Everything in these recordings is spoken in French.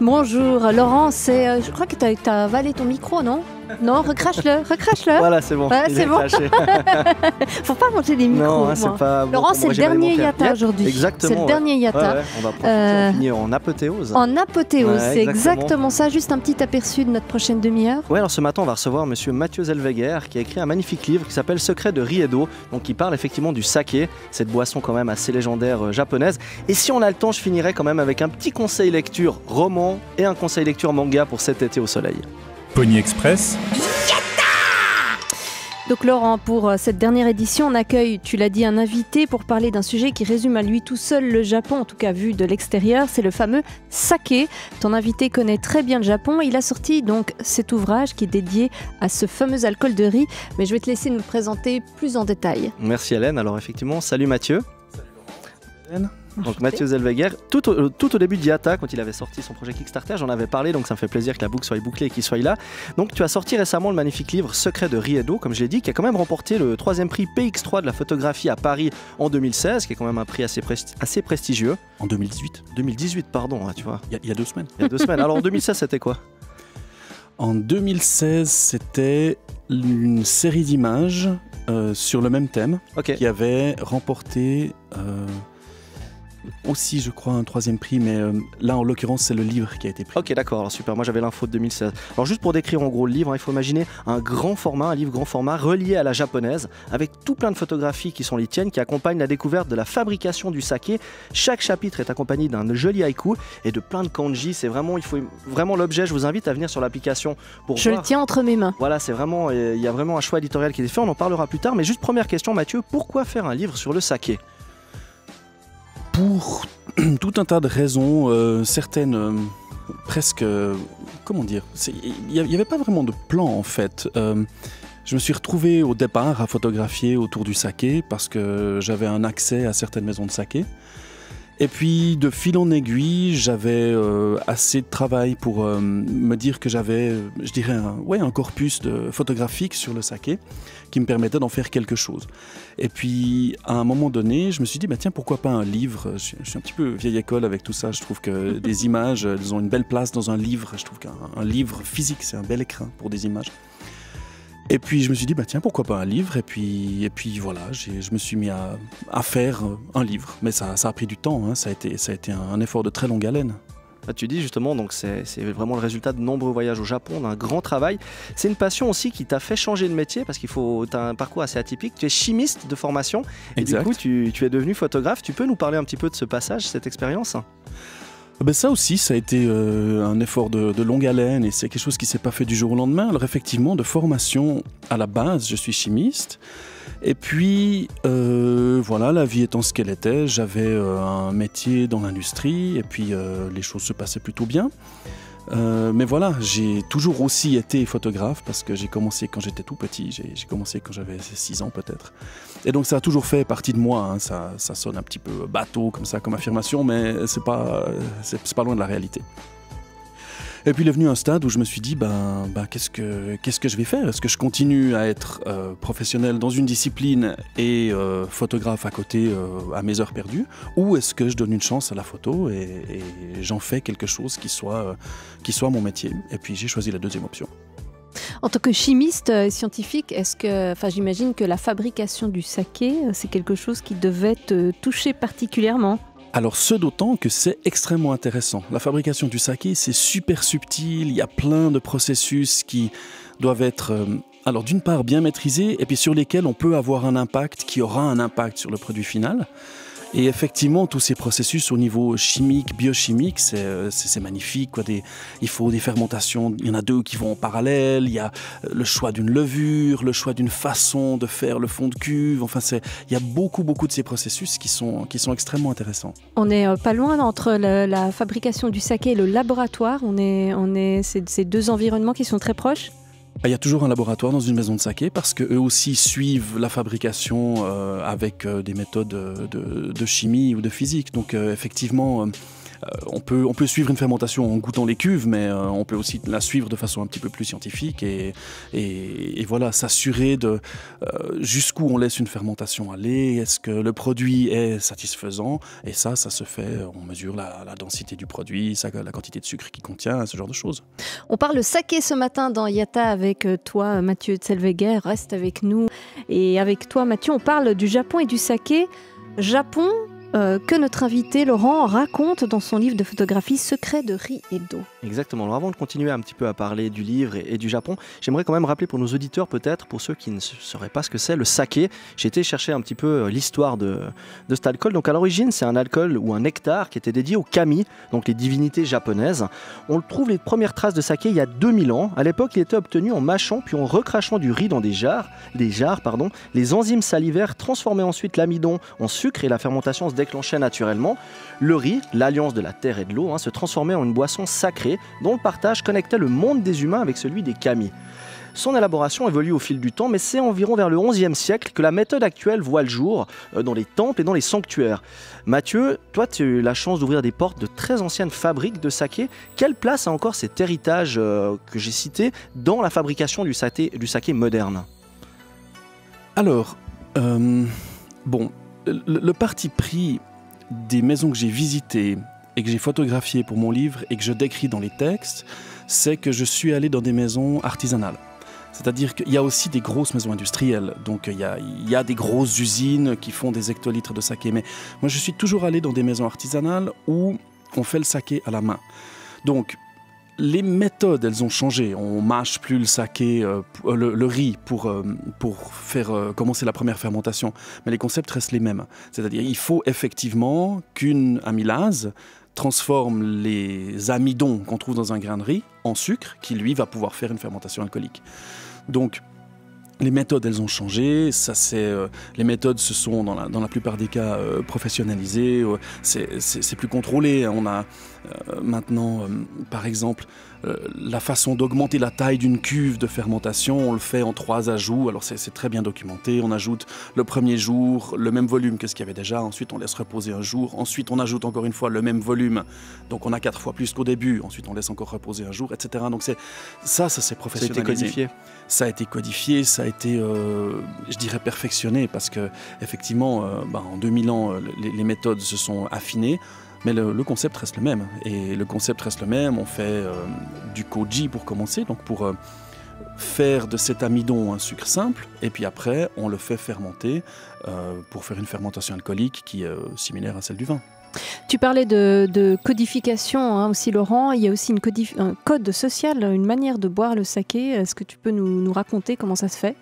Bonjour, Laurent, c'est, euh, je crois que tu as, avalé ton micro, non? Non, recrache-le, recrache-le. Voilà, c'est bon. C'est est bon. Faut pas manger les micros. non, hein, c'est pas. bon Laurent, c'est le dernier. Yata aujourd'hui. Exactement. C'est le ouais. dernier Yata. Ouais, ouais, on va profiter, Euh, on finit en apothéose. En apothéose, c'est exactement. exactement ça. Juste un petit aperçu de notre prochaine demi-heure. Ouais, alors ce matin, on va recevoir monsieur Mathieu Zellweger qui a écrit un magnifique livre qui s'appelle Secret de d'eau, donc qui parle effectivement du saké, cette boisson quand même assez légendaire euh, japonaise. Et si on a le temps, je finirai quand même avec un petit conseil lecture roman et un conseil lecture manga pour cet été au soleil. Pony Express, Donc Laurent, pour euh, cette dernière édition, on accueille, tu l'as dit, un invité pour parler d'un sujet qui résume à lui tout seul le Japon, en tout cas vu de l'extérieur, c'est le fameux saké. Ton invité connaît très bien le Japon, il a sorti donc cet ouvrage qui est dédié à ce fameux alcool de riz, mais je vais te laisser nous le présenter plus en détail. Merci Hélène. Alors effectivement, salut Mathieu. Donc Mathieu Zellweger, tout au, tout au début d'IATA, quand il avait sorti son projet Kickstarter, j'en avais parlé, donc ça me fait plaisir que la boucle soit bouclée et qu'il soit là. Donc tu as sorti récemment le magnifique livre Secret de d'eau, comme j'ai dit, qui a quand même remporté le troisième prix PX3 de la photographie à Paris en 2016, qui est quand même un prix assez, presti- assez prestigieux. En 2018, 2018, pardon, hein, tu vois, il y, a- il y a deux semaines. il y a deux semaines. Alors en 2016, c'était quoi? En 2016, c'était une série d'images euh, sur le même thème qui avait remporté euh, aussi, je crois, un troisième prix, mais euh, là, en l'occurrence, c'est le livre qui a été pris. Ok, d'accord, alors super. Moi j'avais l'info de 2016. Alors, juste pour décrire en gros le livre, hein, il faut imaginer un grand format, un livre grand format relié à la japonaise, avec tout plein de photographies qui sont les tiennes, qui accompagnent la découverte de la fabrication du saké. Chaque chapitre est accompagné d'un joli haïku et de plein de kanji. C'est vraiment, il faut vraiment l'objet. Je vous invite à venir sur l'application pour Je voir. le tiens entre mes mains. Voilà, c'est vraiment, euh, il y a vraiment un choix éditorial qui est fait. On en parlera plus tard. Mais juste première question, Mathieu, pourquoi faire un livre sur le saké? Pour tout un tas de raisons, euh, certaines euh, presque. euh, comment dire Il n'y avait pas vraiment de plan, en fait. Je me suis retrouvé au départ à photographier autour du saké parce que j'avais un accès à certaines maisons de saké. Et puis, de fil en aiguille, j'avais euh, assez de travail pour euh, me dire que j'avais, je dirais, un, ouais, un corpus de photographique sur le saké qui me permettait d'en faire quelque chose. Et puis, à un moment donné, je me suis dit, bah, tiens, pourquoi pas un livre? Je suis, je suis un petit peu vieille école avec tout ça. Je trouve que des images, elles ont une belle place dans un livre. Je trouve qu'un un livre physique, c'est un bel écrin pour des images. Et puis je me suis dit, bah tiens, pourquoi pas un livre? Et puis, et puis voilà, je me suis mis à, à faire euh, un livre. Mais ça, ça a pris du temps, hein. ça, a été, ça a été un, un effort de très longue haleine. Là, tu dis justement, donc c'est vraiment le résultat de nombreux voyages au Japon, d'un grand travail. C'est une passion aussi qui t'a fait changer de métier parce qu'il faut, tu as un parcours assez atypique. Tu es chimiste de formation et Exact. du coup tu, tu es devenu photographe. Tu peux nous parler un petit peu de ce passage, cette expérience? Ben ça aussi, ça a été euh, un effort de, longue haleine et c'est quelque chose qui s'est pas fait du jour au lendemain. Alors effectivement, de formation à la base, je suis chimiste. Et puis, euh, voilà, la vie étant ce qu'elle était, j'avais euh, un métier dans l'industrie et puis les choses se passaient plutôt bien. Euh, mais voilà, j'ai toujours aussi été photographe parce que j'ai commencé quand j'étais tout petit, j'ai commencé quand j'avais 6 ans peut-être. Et donc ça a toujours fait partie de moi, hein. ça, ça sonne un petit peu bateau comme ça, comme affirmation, mais c'est pas, c'est pas loin de la réalité. Et puis il est venu un stade où je me suis dit, ben, ben, qu'est-ce que qu'est-ce que je vais faire? Est-ce que je continue à être euh, professionnel dans une discipline et euh, photographe à côté euh, à mes heures perdues? Ou est-ce que je donne une chance à la photo et, et j'en fais quelque chose qui soit, qui soit mon métier? Et puis j'ai choisi la deuxième option. En tant que chimiste euh, scientifique, est-ce que, enfin, j'imagine que la fabrication du saké, c'est quelque chose qui devait te toucher particulièrement? Alors ce d'autant que c'est extrêmement intéressant. La fabrication du saké, c'est super subtil, il y a plein de processus qui doivent être, euh, alors d'une part bien maîtrisés, et puis sur lesquels on peut avoir un impact qui aura un impact sur le produit final. Et effectivement, tous ces processus au niveau chimique, biochimique, c'est euh, magnifique. Il faut des fermentations, il y en a deux qui vont en parallèle, il y a euh, le choix d'une levure, le choix d'une façon de faire le fond de cuve. Enfin, il y a beaucoup, beaucoup de ces processus qui sont, extrêmement intéressants. On est euh, pas loin entre la fabrication du saké et le laboratoire. On est, on est, c'est ces deux environnements qui sont très proches. Ah, Il y a toujours un laboratoire dans une maison de saké parce qu'eux aussi suivent la fabrication euh, avec euh, des méthodes de, de- chimie ou de physique. Donc euh, effectivement, euh, on, peut, on peut suivre une fermentation en goûtant les cuves, mais on peut aussi la suivre de façon un petit peu plus scientifique et, et, voilà, s'assurer de jusqu'où on laisse une fermentation aller, est-ce que le produit est satisfaisant, et ça, ça se fait, on mesure la, densité du produit, la quantité de sucre qu'il contient, ce genre de choses. On parle saké ce matin dans Yata avec toi, Mathieu Tselveguer, reste avec nous. Et avec toi, Mathieu, on parle du Japon et du saké. Japon, euh, que notre invité Laurent raconte dans son livre de photographie Secret de riz et d'eau. Exactement. Alors avant de continuer un petit peu à parler du livre et, du Japon, j'aimerais quand même rappeler pour nos auditeurs peut-être, pour ceux qui ne sauraient pas ce que c'est, le saké. J'ai été chercher un petit peu euh, l'histoire de, de cet alcool. Donc à l'origine, c'est un alcool ou un nectar qui était dédié aux kami, donc les divinités japonaises. On trouve les premières traces de saké il y a 2000 ans. À l'époque, il était obtenu en mâchant puis en recrachant du riz dans des jarres. Des jarres pardon. Les enzymes salivaires transformaient ensuite l'amidon en sucre et la fermentation se déclenchait naturellement, le riz, l'alliance de la terre et de l'eau, hein, se transformait en une boisson sacrée dont le partage connectait le monde des humains avec celui des kami. Son élaboration évolue au fil du temps, mais c'est environ vers le XIe siècle que la méthode actuelle voit le jour euh, dans les temples et dans les sanctuaires. Mathieu, toi, tu as eu la chance d'ouvrir des portes de très anciennes fabriques de saké. Quelle place a encore cet héritage euh, que j'ai cité dans la fabrication du saké, moderne? Alors, euh, bon, le, parti pris des maisons que j'ai visitées et que j'ai photographiées pour mon livre et que je décris dans les textes, c'est que je suis allé dans des maisons artisanales. C'est-à-dire qu'il y a aussi des grosses maisons industrielles, donc il y, a, il y, a, des grosses usines qui font des hectolitres de saké. Mais moi, je suis toujours allé dans des maisons artisanales où on fait le saké à la main. Donc, les méthodes, elles ont changé. On mâche plus le saké, euh, euh, le, riz pour, euh, pour faire commencer la première fermentation. Mais les concepts restent les mêmes. C'est-à-dire, il faut effectivement qu'une amylase transforme les amidons qu'on trouve dans un grain de riz en sucre, qui lui va pouvoir faire une fermentation alcoolique. Donc, les méthodes, elles ont changé. Ça, c'est les méthodes se sont dans la, dans la plupart des cas professionnalisées. c'est plus contrôlé. On a euh, maintenant, euh, par exemple, euh, la façon d'augmenter la taille d'une cuve de fermentation, on le fait en trois ajouts. Alors c'est très bien documenté. On ajoute le premier jour le même volume que ce qu'il y avait déjà. Ensuite, on laisse reposer un jour. Ensuite, on ajoute encore une fois le même volume. Donc on a quatre fois plus qu'au début. Ensuite, on laisse encore reposer un jour, etc. Donc c'est ça, ça s'est professionnalisé. Ça a été codifié. Ça a été codifié. Ça a été, je dirais, perfectionné parce que effectivement, bah, en 2000 ans, les, les méthodes se sont affinées. Mais le, concept reste le même. Et le concept reste le même. On fait euh, du koji pour commencer, donc pour euh, faire de cet amidon un sucre simple. Et puis après, on le fait fermenter euh, pour faire une fermentation alcoolique qui est similaire à celle du vin. Tu parlais de, codification hein, aussi, Laurent. Il y a aussi un code social, une manière de boire le saké. Est-ce que tu peux nous raconter comment ça se fait?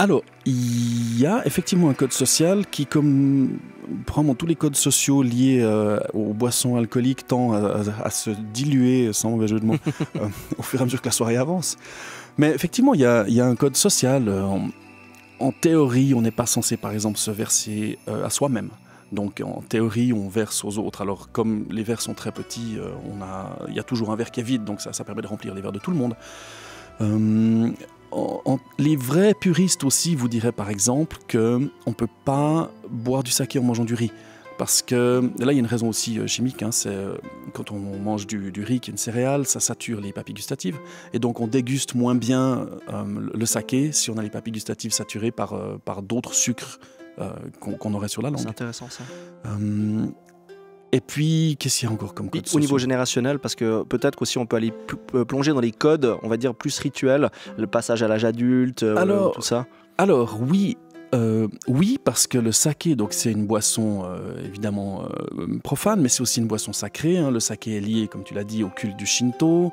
Alors, il y a effectivement un code social qui, comme probablement tous les codes sociaux liés euh, aux boissons alcooliques, tend à, se diluer, sans mauvais jeu de mots, euh, au fur et à mesure que la soirée avance. Mais effectivement, il y a, un code social. Euh, en, théorie, on n'est pas censé, par exemple, se verser à soi-même. Donc en théorie, on verse aux autres. Alors comme les verres sont très petits, il y a toujours un verre qui est vide, donc ça, ça permet de remplir les verres de tout le monde les vrais puristes aussi vous diraient par exemple qu'on ne peut pas boire du saké en mangeant du riz. Parce que là, il y a une raison aussi euh, chimique. Hein, c'est euh, quand on mange du, riz, qui est une céréale, ça sature les papilles gustatives. Et donc, on déguste moins bien euh, le saké si on a les papilles gustatives saturées par, par d'autres sucres qu'on aurait sur la langue. C'est intéressant ça. Et puis, qu'est-ce qu'il y a encore comme code Au niveau générationnel, parce que peut-être qu'aussi on peut aller euh, plonger dans les codes, on va dire, plus rituels, le passage à l'âge adulte, euh, tout ça. Alors, oui, euh, oui, parce que le saké, donc c'est une boisson évidemment profane, mais c'est aussi une boisson sacrée. Hein. Le saké est lié, comme tu l'as dit, au culte du Shinto,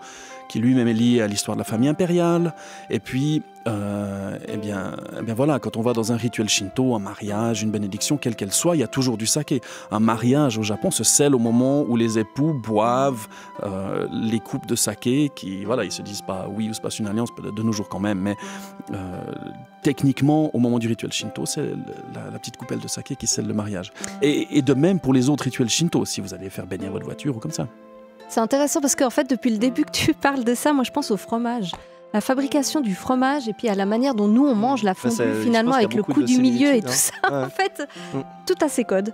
qui lui-même est lié à l'histoire de la famille impériale. Et puis, euh, eh, bien, eh bien voilà, quand on va dans un rituel shinto, un mariage, une bénédiction, quelle qu'elle soit, il y a toujours du saké. Un mariage au Japon se scelle au moment où les époux boivent euh, les coupes de saké, qui, voilà, ils se disent pas oui, il se passe une alliance, de nos jours quand même, mais euh, techniquement, au moment du rituel shinto, c'est la, petite coupelle de saké qui scelle le mariage. Et, et de même pour les autres rituels shinto, si vous allez faire baigner votre voiture ou comme ça. C'est intéressant parce qu'en fait, depuis le début que tu parles de ça, moi je pense au fromage la fabrication du fromage et puis à la manière dont nous on mange la fondue finalement avec le coup du milieu et tout hein. ça. En fait, mm. tout a ses codes.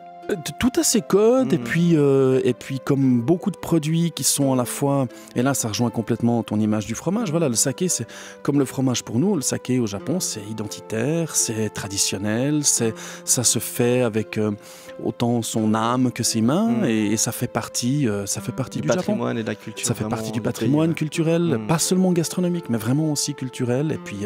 Tout à ses codes, et, Mhm. puis, euh, et puis comme beaucoup de produits qui sont à la fois, et là ça rejoint complètement ton image du fromage, voilà, le saké c'est comme le fromage pour nous, le saké au Japon c'est identitaire, c'est traditionnel, c'est ça se fait avec euh, autant son âme que ses mains, Mhm. et, et ça fait partie, euh, ça fait partie Du du, Japon. patrimoine et de la culture. Ça fait partie du patrimoine pays, culturel, Mhm. pas seulement gastronomique, mais vraiment aussi culturel, et puis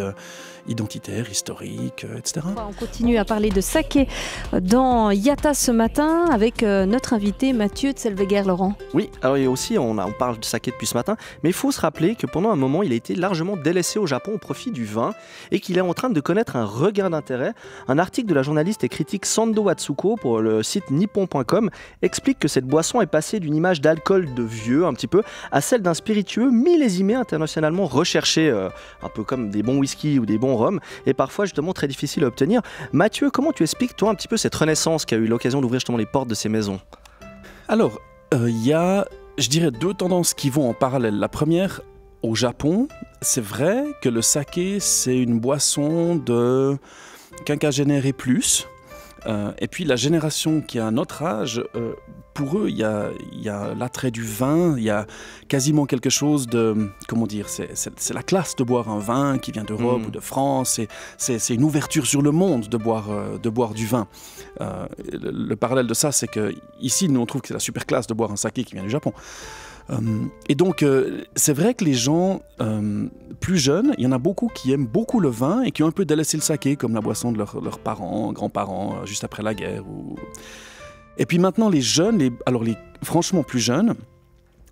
identitaire, historique, euh, etc. On continue à parler de saké dans Yata ce matin avec euh, notre invité Mathieu Tselveguer Laurent. Oui, alors il y a aussi, on, a- on parle de saké depuis ce matin, mais il faut se rappeler que pendant un moment, il a été largement délaissé au Japon au profit du vin et qu'il est en train de connaître un regain d'intérêt. Un article de la journaliste et critique Sando Atsuko pour le site nippon.com explique que cette boisson est passée d'une image d'alcool de vieux, un petit peu, à celle d'un spiritueux millésimé internationalement recherché, euh, un peu comme des bons whisky ou des bons et parfois justement très difficile à obtenir. Mathieu, comment tu expliques toi un petit peu cette renaissance qui a eu l'occasion d'ouvrir justement les portes de ces maisons? Alors, euh, il y a, je dirais, deux tendances qui vont en parallèle. La première, au Japon, c'est vrai que le saké, c'est une boisson de quinquagénaire et plus. Euh, et puis la génération qui a notre âge, euh, pour eux, il y a, il y a l'attrait du vin, il y a quasiment quelque chose de, comment dire, c'est- la classe de boire un vin qui vient d'Europe Mm. ou de France, c'est- une ouverture sur le monde de boire, euh, de boire du vin. Le, le parallèle de ça, c'est que ici, nous, on trouve que c'est la super classe de boire un saké qui vient du Japon. Euh, et donc, euh, c'est vrai que les gens euh, plus jeunes, il y en a beaucoup qui aiment beaucoup le vin et qui ont un peu délaissé le saké comme la boisson de leurs parents, grands-parents, juste après la guerre. Et puis maintenant, les jeunes, alors les franchement plus jeunes,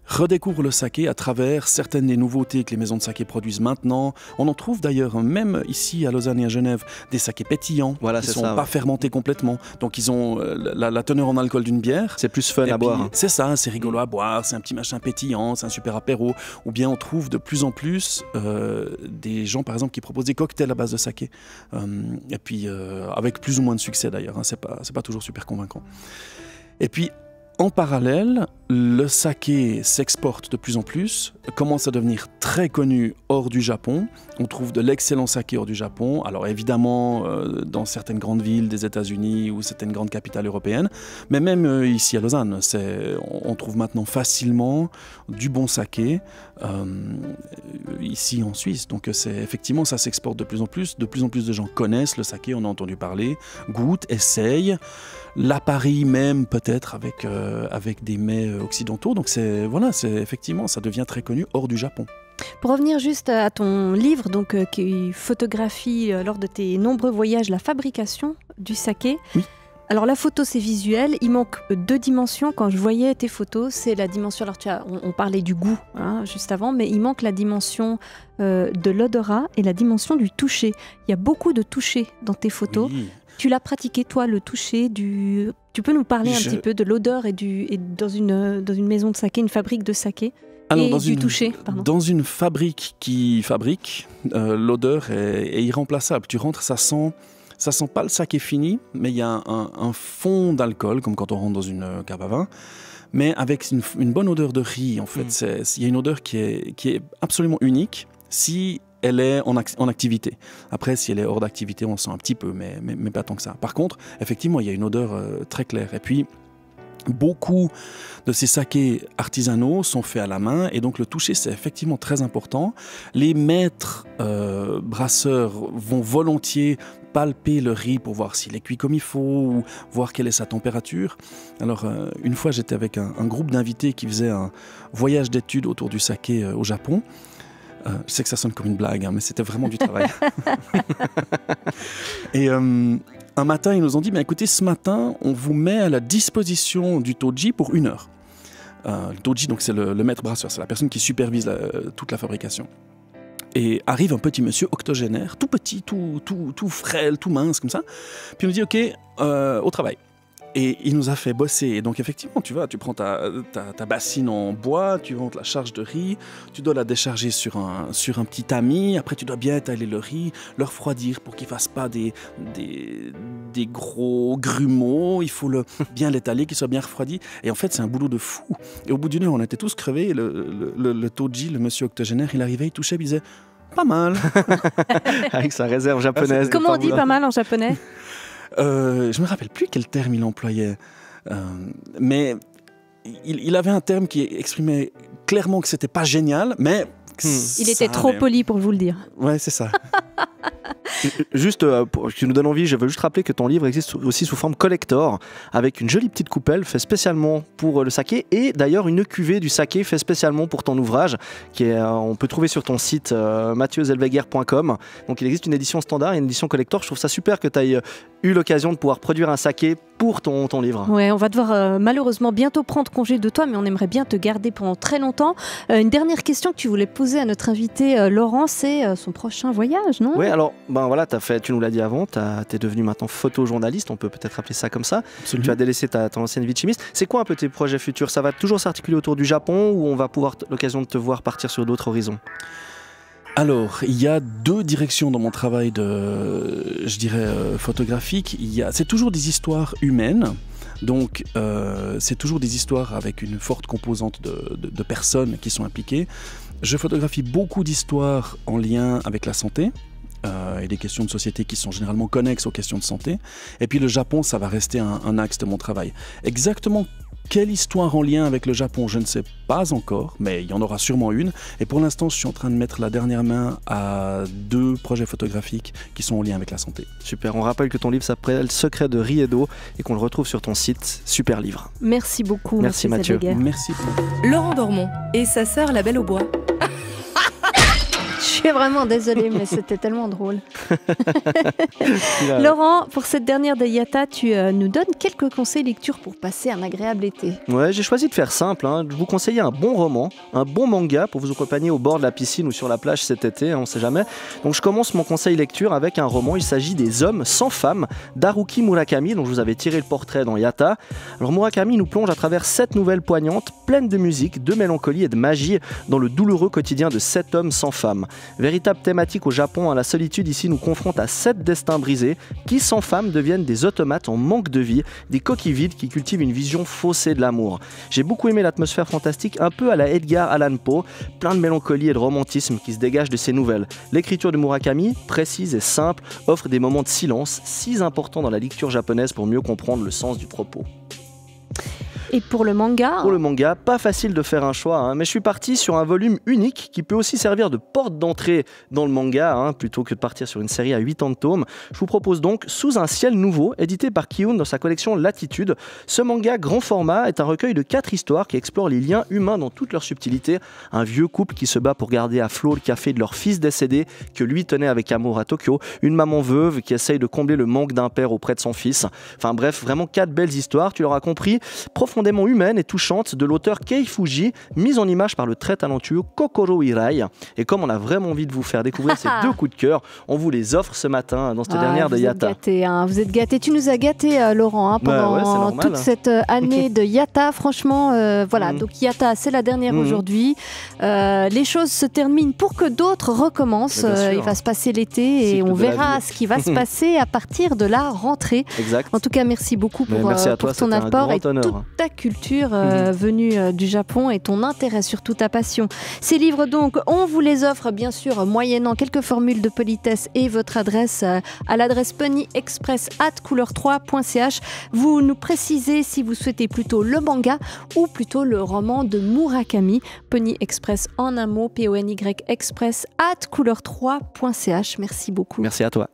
redécouvrent le saké à travers certaines des nouveautés que les maisons de saké produisent maintenant. On en trouve d'ailleurs, même ici à Lausanne et à Genève, des sakés pétillants Voilà, qui c'est sont ça, pas ouais. fermentés complètement. Donc ils ont euh, la, la teneur en alcool d'une bière. C'est plus fun Et à puis, boire. C'est ça, c'est rigolo à boire, c'est un petit machin pétillant, c'est un super apéro. Ou bien on trouve de plus en plus euh, des gens, par exemple, qui proposent des cocktails à base de saké. Euh, et puis, euh, avec plus ou moins de succès d'ailleurs, hein, c'est pas, pas toujours super convaincant. Et puis, en parallèle, le saké s'exporte de plus en plus, commence à devenir très connu hors du Japon. On trouve de l'excellent saké hors du Japon. Alors évidemment, euh, dans certaines grandes villes des États-Unis ou certaines grandes capitales européennes, mais même euh, ici à Lausanne, on, trouve maintenant facilement du bon saké euh, ici en Suisse. Donc c'est effectivement ça s'exporte de plus en plus. De plus en plus de gens connaissent le saké, on a entendu parler, goûtent, essayent, l'apparient même peut-être avec avec des mets euh, occidentaux. Donc c'est voilà, c'est effectivement ça devient très connu hors du Japon. Pour revenir juste à ton livre, donc euh, qui photographie euh, lors de tes nombreux voyages la fabrication du saké. Oui. Alors la photo c'est visuel, il manque euh, deux dimensions. Quand je voyais tes photos, c'est la dimension. Alors tu as, on, on parlait du goût hein, juste avant, mais il manque la dimension euh, de l'odorat et la dimension du toucher. Il y a beaucoup de toucher dans tes photos. Oui. Tu l'as pratiqué toi le toucher du. Tu peux nous parler un petit peu de l'odeur et du et dans une dans une maison de saké, une fabrique de saké. Alors, Et dans du une, toucher. Dans une fabrique qui fabrique, euh, l'odeur est, est irremplaçable. Tu rentres, ça sent, ça sent pas le saké fini, mais il y a un, un- un fond d'alcool, comme quand on rentre dans une euh, cave à vin, mais avec une, une bonne odeur de riz. En fait, Mm. Il y a une odeur qui est, qui est absolument unique si elle est en, ac- en activité. Après, si elle est hors d'activité, on sent un petit peu, mais, mais, mais pas tant que ça. Par contre, effectivement, il y a une odeur euh, très claire. Et puis, beaucoup de ces sakés artisanaux sont faits à la main et donc le toucher c'est effectivement très important. Les maîtres euh, brasseurs vont volontiers palper le riz pour voir s'il est cuit comme il faut ou voir quelle est sa température. Alors euh, une fois j'étais avec un, un groupe d'invités qui faisait un voyage d'études autour du saké euh, au Japon. Euh, je sais que ça sonne comme une blague, hein, mais c'était vraiment du travail. et euh, un matin, ils nous ont dit, mais écoutez, ce matin, on vous met à la disposition du Toji pour une heure. Le Toji, donc c'est le, le maître brasseur, c'est la personne qui supervise la- toute la fabrication. Et arrive un petit monsieur octogénaire, tout petit, tout, tout, tout frêle, tout mince comme ça. Puis il nous dit, ok, euh, au travail. Et il nous a fait bosser. Et donc effectivement, tu vois, tu prends ta, ta, ta bassine en bois, tu montes la charge de riz, tu dois la décharger sur un, sur un petit tamis, après tu dois bien étaler le riz, le refroidir pour qu'il fasse pas des, des, des gros grumeaux, il faut le, bien l'étaler, qu'il soit bien refroidi. Et en fait, c'est un boulot de fou. Et au bout d'une heure, on était tous crevés, et le, le, le, le Toji, le monsieur octogénaire, il arrivait, il touchait, il disait, pas mal. Avec sa réserve japonaise. Comment on dit pas mal en japonais? Euh, je me rappelle plus quel terme il employait. mais il, il, avait un terme qui exprimait clairement que c'était pas génial, mais Hmm. Il était trop poli pour vous le dire. Ouais, c'est ça. juste, euh, pour, tu nous donnes envie, je veux juste rappeler que ton livre existe aussi sous forme collector, avec une jolie petite coupelle faite spécialement pour le saké, et d'ailleurs une cuvée du saké fait spécialement pour ton ouvrage, qui est, euh, on peut trouver sur ton site euh. Donc il existe une édition standard et une édition collector. Je trouve ça super que tu aies eu l'occasion de pouvoir produire un saké pour ton, ton livre. Ouais, on va devoir malheureusement bientôt prendre congé de toi, mais on aimerait bien te garder pendant très longtemps. une dernière question que tu voulais poser à notre invité euh, Laurent, c'est euh, son prochain voyage, non? Oui, alors, ben voilà, as fait, tu nous l'as dit avant, tu es devenu maintenant photojournaliste, on peut peut-être appeler ça comme ça. Tu as délaissé ta, ton ancienne vie de chimiste. C'est quoi un peu tes projets futurs? Ça va toujours s'articuler autour du Japon ou on va pouvoir l'occasion de te voir partir sur d'autres horizons? Alors, il y a deux directions dans mon travail de, je dirais, euh, photographique. c'est toujours des histoires humaines. Donc, c'est toujours des histoires avec une forte composante de personnes qui sont impliquées. Je photographie beaucoup d'histoires en lien avec la santé. Euh, et des questions de société qui sont généralement connexes aux questions de santé. Et puis le Japon, ça va rester un, axe de mon travail. Exactement quelle histoire en lien avec le Japon, je ne sais pas encore, mais il y en aura sûrement une. Et pour l'instant, je suis en train de mettre la dernière main à deux projets photographiques qui sont en lien avec la santé. Super, on rappelle que ton livre s'appelle Secret de Riedo et qu'on le retrouve sur ton site. Super livre. Merci beaucoup. Merci Mathieu. Merci. Laurent Dormont et sa sœur La Belle au Bois. Je suis vraiment désolée, mais c'était tellement drôle. Laurent, pour cette dernière de Yata, tu euh, nous donnes quelques conseils lecture pour passer un agréable été. Ouais, j'ai choisi de faire simple. Hein. Je vous conseille un bon roman, un bon manga pour vous accompagner au bord de la piscine ou sur la plage cet été, hein, on ne sait jamais. Donc je commence mon conseil lecture avec un roman. Il s'agit des Hommes sans femmes d'Haruki Murakami, dont je vous avais tiré le portrait dans Yata. Alors Murakami nous plonge à travers sept nouvelles poignantes, pleines de musique, de mélancolie et de magie, dans le douloureux quotidien de sept hommes sans femmes. Véritable thématique au Japon, hein, la solitude ici nous confronte à sept destins brisés qui, sans femmes, deviennent des automates en manque de vie, des coquilles vides qui cultivent une vision faussée de l'amour. J'ai beaucoup aimé l'atmosphère fantastique, un peu à la Edgar Allan Poe, plein de mélancolie et de romantisme qui se dégage de ces nouvelles. L'écriture de Murakami, précise et simple, offre des moments de silence si importants dans la lecture japonaise pour mieux comprendre le sens du propos. Et pour le manga Pour le manga, pas facile de faire un choix, hein, mais je suis parti sur un volume unique qui peut aussi servir de porte d'entrée dans le manga, hein, plutôt que de partir sur une série à 80 tomes. Je vous propose donc Sous un ciel nouveau, édité par Kiun dans sa collection Latitude. Ce manga grand format est un recueil de quatre histoires qui explorent les liens humains dans toute leur subtilité. Un vieux couple qui se bat pour garder à flot le café de leur fils décédé, que lui tenait avec amour à Tokyo. Une maman veuve qui essaye de combler le manque d'un père auprès de son fils. Enfin bref, vraiment quatre belles histoires, tu l'auras compris, profondément humaine et touchante de l'auteur Kei Fuji, mise en image par le très talentueux Kokoro Hirai. Et comme on a vraiment envie de vous faire découvrir ces deux coups de cœur, on vous les offre ce matin dans cette ah, dernière de Yata. hein, vous êtes gâtés, tu nous as gâtés euh, Laurent hein, bah pendant toute cette euh, année de Yata. Franchement, euh, voilà, mm. donc Yata c'est la dernière mm. aujourd'hui. les choses se terminent pour que d'autres recommencent. il va se passer l'été et on verra ce qui va se passer à partir de la rentrée. Exact. En tout cas, merci beaucoup pour, pour ton apport et toute ta culture euh, mhm. venue euh, du Japon et ton intérêt surtout ta passion. Ces livres donc, on vous les offre bien sûr moyennant quelques formules de politesse et votre adresse euh, à l'adresse ponyexpress at couleur3.ch. Vous nous précisez si vous souhaitez plutôt le manga ou plutôt le roman de Murakami. Pony Express en un mot, P-O-N-Y Express at couleur3.ch. Merci beaucoup. Merci à toi.